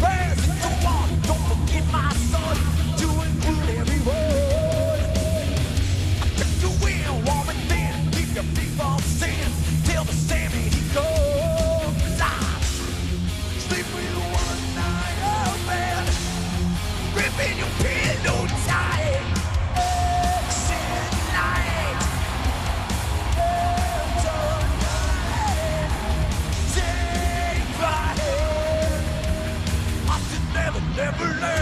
Pass! learn.